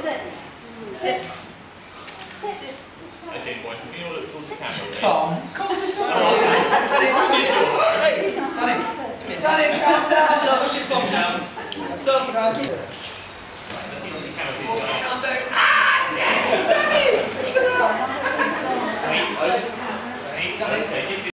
Sit. Sit. Sit. Okay, boys, if you know what's Tom. the camera, Tom, come on. Danny, He's not Danny, Danny, calm down. Tom, should calm down. Tom, calm down. Tom. down. Ah, yes, Danny! Tom. Wait. Okay,